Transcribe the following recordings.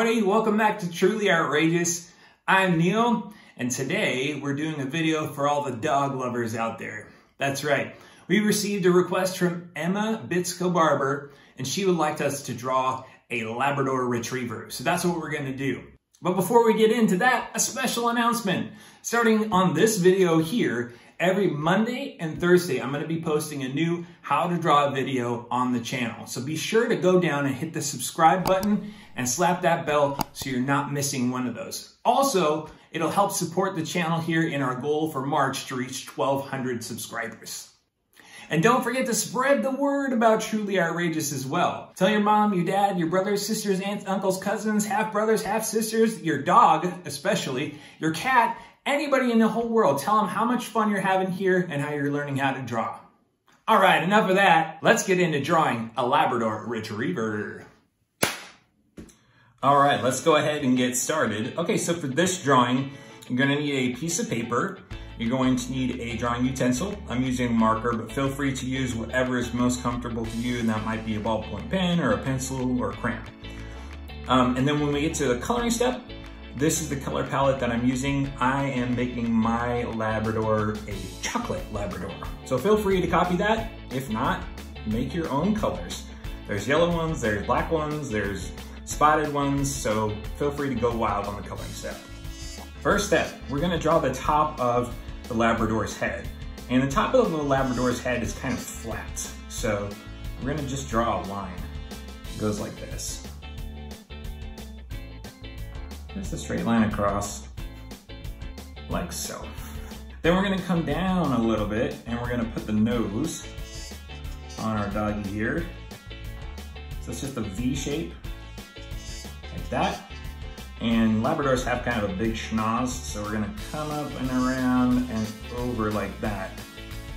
everybody, welcome back to Truly Artrageous. I'm Neil, and today we're doing a video for all the dog lovers out there. That's right, we received a request from Emma Bitsko Barber, and she would like us to draw a Labrador Retriever. So that's what we're gonna do. But before we get into that, a special announcement. Starting on this video here, every Monday and Thursday, I'm gonna be posting a new how to draw video on the channel. So be sure to go down and hit the subscribe button and slap that bell so you're not missing one of those. Also, it'll help support the channel here in our goal for March to reach 1,200 subscribers. And don't forget to spread the word about Truly Artrageous as well. Tell your mom, your dad, your brothers, sisters, aunts, uncles, cousins, half brothers, half sisters, your dog especially, your cat, anybody in the whole world. Tell them how much fun you're having here and how you're learning how to draw. All right, enough of that. Let's get into drawing a Labrador Retriever. All right, let's go ahead and get started. Okay, so for this drawing, you're gonna need a piece of paper. You're going to need a drawing utensil. I'm using a marker, but feel free to use whatever is most comfortable to you, and that might be a ballpoint pen or a pencil or a crayon. Um, and then when we get to the coloring step, this is the color palette that I'm using. I am making my Labrador a chocolate Labrador. So feel free to copy that. If not, make your own colors. There's yellow ones, there's black ones, there's spotted ones, so feel free to go wild on the coloring step. First step, we're gonna draw the top of the Labrador's head. And the top of the Labrador's head is kind of flat. So we're gonna just draw a line. It goes like this. Just a straight line across, like so. Then we're gonna come down a little bit and we're gonna put the nose on our doggy here. So it's just a V shape that. And Labradors have kind of a big schnoz, so we're gonna come up and around and over like that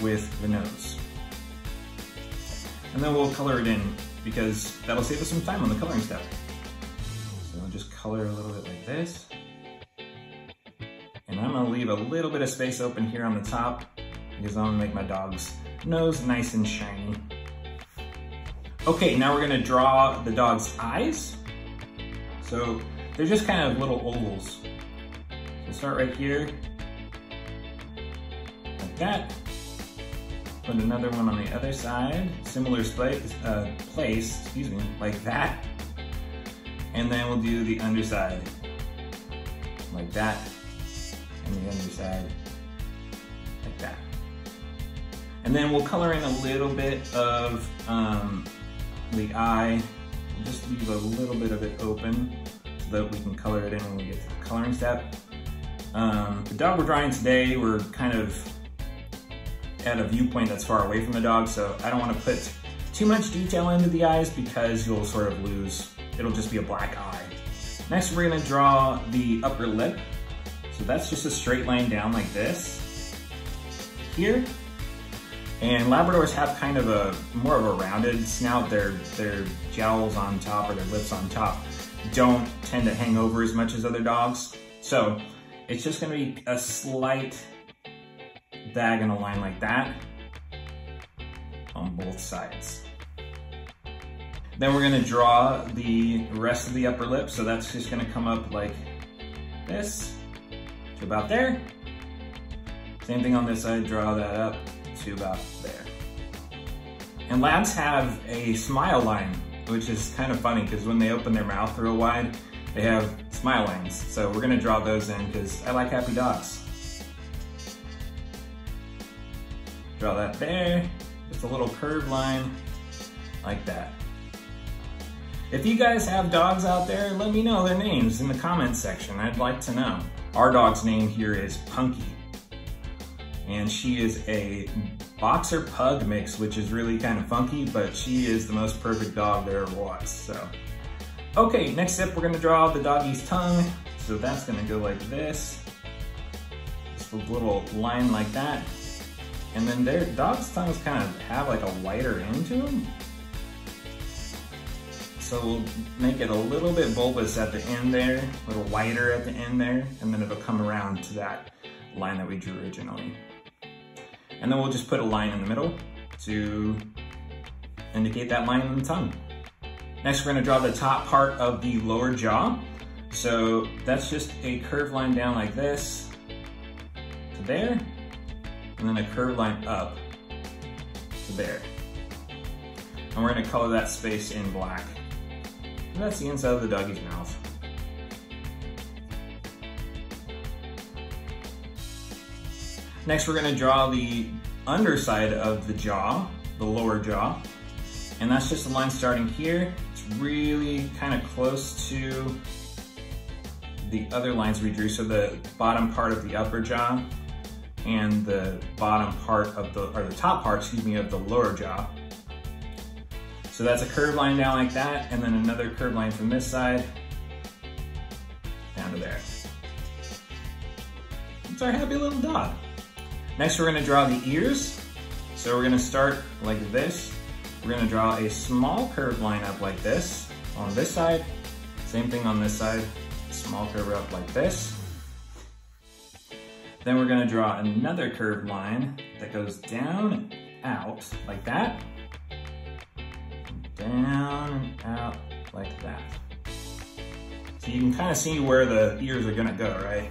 with the nose. And then we'll color it in because that'll save us some time on the coloring step. So I'll just color a little bit like this. And I'm gonna leave a little bit of space open here on the top because I'm gonna make my dog's nose nice and shiny. Okay, now we're gonna draw the dog's eyes. So they're just kind of little ovals. So start right here, like that. Put another one on the other side, similar place, uh, place, excuse me, like that. And then we'll do the underside, like that, and the underside, like that. And then we'll color in a little bit of um, the eye, we'll just leave a little bit of it open so that we can color it in when we get to the coloring step. Um, the dog we're drawing today, we're kind of at a viewpoint that's far away from the dog, so I don't want to put too much detail into the eyes because you'll sort of lose, it'll just be a black eye. Next, we're gonna draw the upper lip. So that's just a straight line down like this, here. And Labradors have kind of a, more of a rounded snout. Their, their jowls on top or their lips on top don't tend to hang over as much as other dogs. So it's just gonna be a slight diagonal line like that on both sides. Then we're gonna draw the rest of the upper lip. So that's just gonna come up like this to about there. Same thing on this side, draw that up to about there. And labs have a smile line which is kind of funny because when they open their mouth real wide, they have smile lines. So we're gonna draw those in because I like happy dogs. Draw that there, just a little curved line like that. If you guys have dogs out there, let me know their names in the comments section. I'd like to know. Our dog's name here is Punky. And she is a boxer pug mix, which is really kind of funky, but she is the most perfect dog there ever was, so. Okay, next step, we're gonna draw the doggy's tongue. So that's gonna go like this. Just a little line like that. And then their dog's tongues kind of have like a wider end to them. So we'll make it a little bit bulbous at the end there, a little wider at the end there, and then it'll come around to that line that we drew originally. And then we'll just put a line in the middle to indicate that line in the tongue. Next, we're gonna draw the top part of the lower jaw. So that's just a curved line down like this to there, and then a curved line up to there. And we're gonna color that space in black. And that's the inside of the doggy's mouth. Next, we're gonna draw the underside of the jaw, the lower jaw. And that's just a line starting here. It's really kind of close to the other lines we drew. So the bottom part of the upper jaw and the bottom part of the, or the top part, excuse me, of the lower jaw. So that's a curved line down like that, and then another curved line from this side down to there. It's our happy little dog. Next, we're gonna draw the ears. So we're gonna start like this. We're gonna draw a small curved line up like this on this side. Same thing on this side. Small curve up like this. Then we're gonna draw another curved line that goes down out like that. Down and out like that. So you can kind of see where the ears are gonna go, right?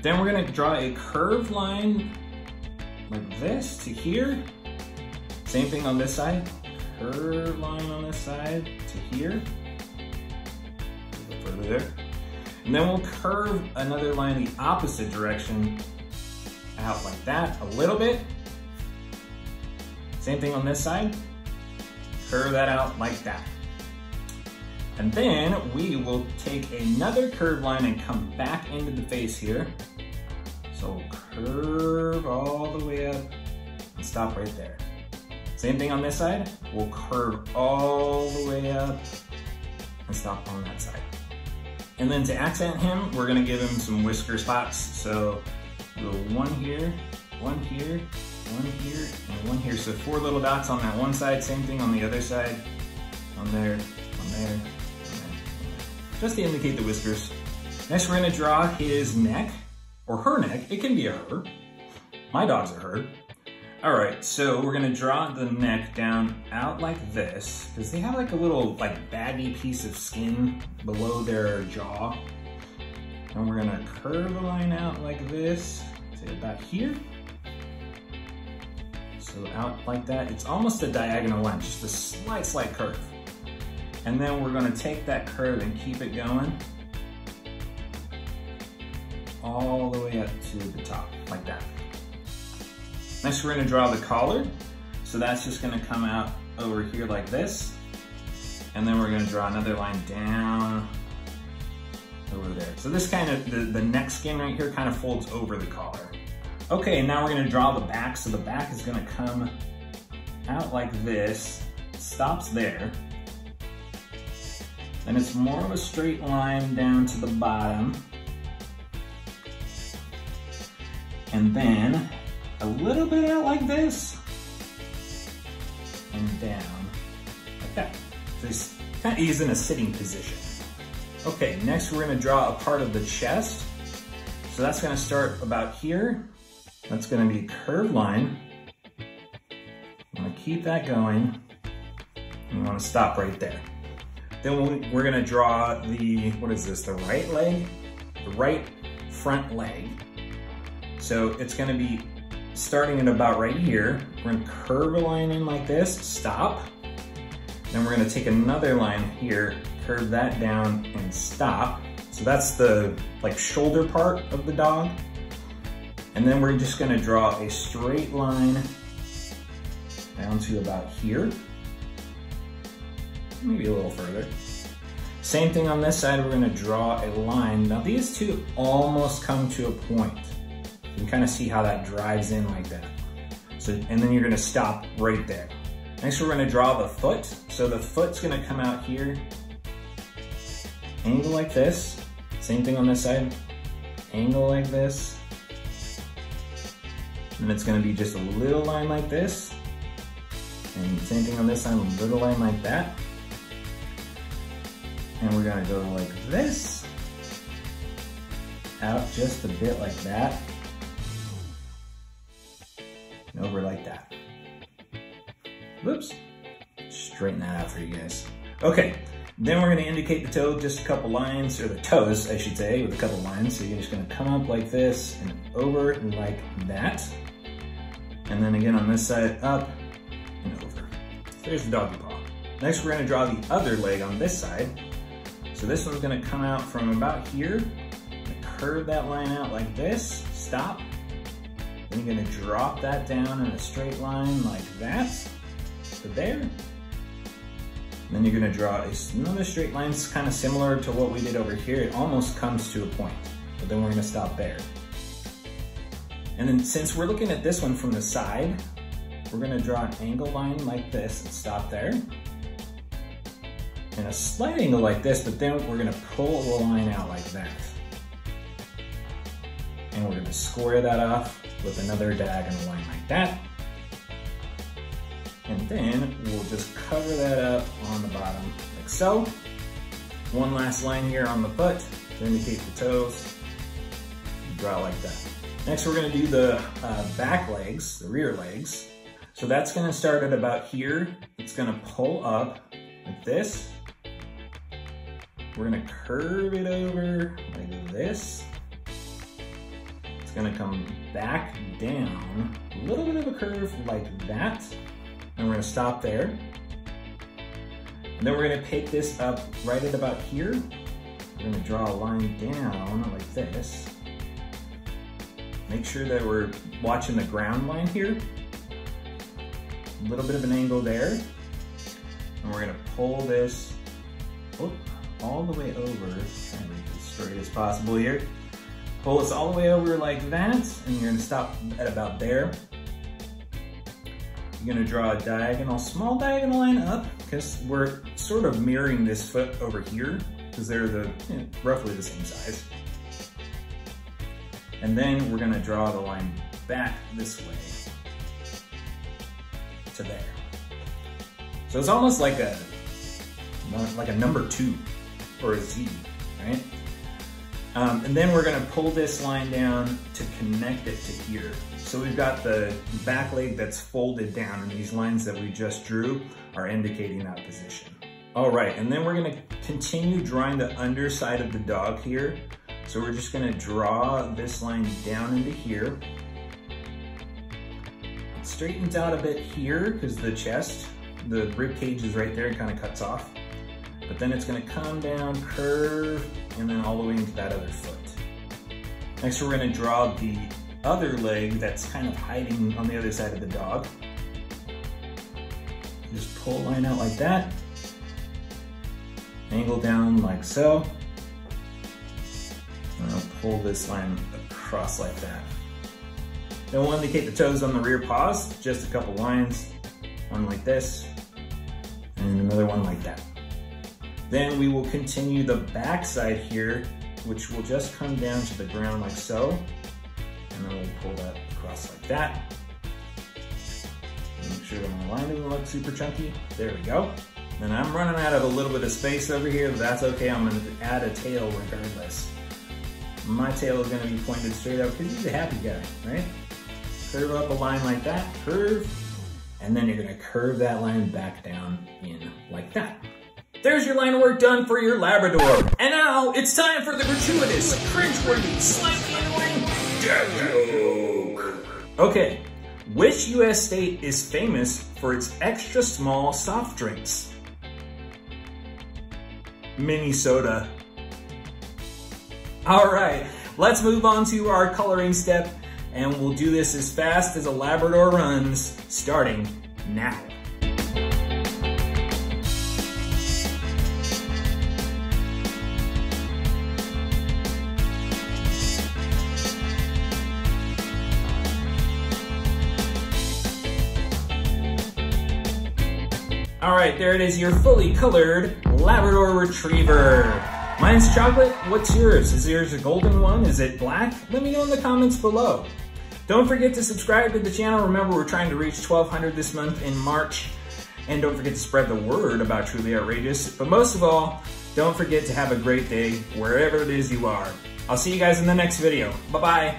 Then we're gonna draw a curved line like this to here. Same thing on this side. Curved line on this side to here. Further there. And then we'll curve another line the opposite direction out like that a little bit. Same thing on this side. Curve that out like that. And then we will take another curved line and come back into the face here. So curve all the way up and stop right there. Same thing on this side. We'll curve all the way up and stop on that side. And then to accent him, we're gonna give him some whisker spots. So go one here, one here, one here, and one here. So four little dots on that one side, same thing on the other side. On there, on there, Just to indicate the whiskers. Next, we're gonna draw his neck, or her neck. It can be a her. My dog's are her. All right, so we're gonna draw the neck down out like this, because they have like a little like baggy piece of skin below their jaw. And we're gonna curve a line out like this, say about here. So out like that, it's almost a diagonal line, just a slight, slight curve. And then we're gonna take that curve and keep it going all the way up to the top, like that. Next, we're gonna draw the collar. So that's just gonna come out over here like this. And then we're gonna draw another line down over there. So this kind of, the, the neck skin right here kind of folds over the collar. Okay, now we're gonna draw the back. So the back is gonna come out like this, stops there. And it's more of a straight line down to the bottom. And then a little bit out like this and down like that. So he's kind of he's in a sitting position. Okay, next we're gonna draw a part of the chest. So that's gonna start about here. That's gonna be a curved line. I'm gonna keep that going. We wanna stop right there. Then we're gonna draw the, what is this, the right leg? The right front leg. So it's gonna be starting at about right here. We're gonna curve a line in like this, stop. Then we're gonna take another line here, curve that down and stop. So that's the like shoulder part of the dog. And then we're just gonna draw a straight line down to about here. Maybe a little further. Same thing on this side, we're gonna draw a line. Now these two almost come to a point. You can kind of see how that drives in like that. So, and then you're gonna stop right there. Next, we're gonna draw the foot. So the foot's gonna come out here, angle like this. Same thing on this side, angle like this. And it's gonna be just a little line like this. And same thing on this side, a little line like that. And we're gonna go like this, out just a bit like that And over like that. Whoops. Straighten that out for you guys. Okay, then we're gonna indicate the toe just a couple lines, or the toes, I should say, with a couple lines. So you're just gonna come up like this and over like that. And then again on this side, up and over. There's the doggy paw. Next, we're gonna draw the other leg on this side. So this one's gonna come out from about here, curve that line out like this, stop. Then you're gonna drop that down in a straight line like that to there. And then you're gonna draw another straight line. It's kind of similar to what we did over here. It almost comes to a point, but then we're gonna stop there. And then since we're looking at this one from the side, we're gonna draw an angle line like this and stop there. And a slight angle like this, but then we're gonna pull the line out like that. And we're gonna square that off with another diagonal line like that. And then we'll just cover that up on the bottom like so. One last line here on the foot to indicate the toes. Draw like that. Next, we're gonna do the uh, back legs, the rear legs. So that's gonna start at about here. It's gonna pull up like this. We're gonna curve it over like this. It's gonna come back down, a little bit of a curve like that. And we're gonna stop there. And then we're gonna pick this up right at about here. We're gonna draw a line down like this. Make sure that we're watching the ground line here. A little bit of an angle there. And we're gonna pull this oh, all the way over. Try make it as straight as possible here. Pull this all the way over like that, and you're gonna stop at about there. You're gonna draw a diagonal, small diagonal line up, because we're sort of mirroring this foot over here, because they're the you know, roughly the same size. And then we're gonna draw the line back this way to there. So it's almost like a like a number two or a Z, right? Um, and then we're gonna pull this line down to connect it to here. So we've got the back leg that's folded down and these lines that we just drew are indicating that position. All right, and then we're gonna continue drawing the underside of the dog here. So we're just gonna draw this line down into here. It straightens out a bit here because the chest, the rib cage is right there, it kind of cuts off. But then it's gonna come down, curve, and then all the way into that other foot. Next, we're gonna draw the other leg that's kind of hiding on the other side of the dog. Just pull a line out like that. Angle down like so. And I'll pull this line across like that. Then we'll indicate the toes on the rear paws, just a couple lines. One like this, and another one like that. Then we will continue the back side here, which will just come down to the ground like so. And then we'll pull that across like that. Make sure that my line doesn't look super chunky. There we go. And I'm running out of a little bit of space over here, but that's okay. I'm gonna add a tail regardless. My tail is gonna be pointed straight up because he's a happy guy, right? Curve up a line like that, curve, and then you're gonna curve that line back down in like that. There's your line of work done for your Labrador. And now it's time for the gratuitous, cringeworthy, slightly annoying dad joke. Okay, which US state is famous for its extra small soft drinks? Minnesota. All right, let's move on to our coloring step and we'll do this as fast as a Labrador runs, starting now. All right, there it is, your fully colored Labrador Retriever. Mine's chocolate, what's yours? Is yours a golden one? Is it black? Let me know in the comments below. Don't forget to subscribe to the channel. Remember, we're trying to reach 1,200 this month in March. And don't forget to spread the word about Truly Artrageous. But most of all, don't forget to have a great day wherever it is you are. I'll see you guys in the next video. Bye-bye.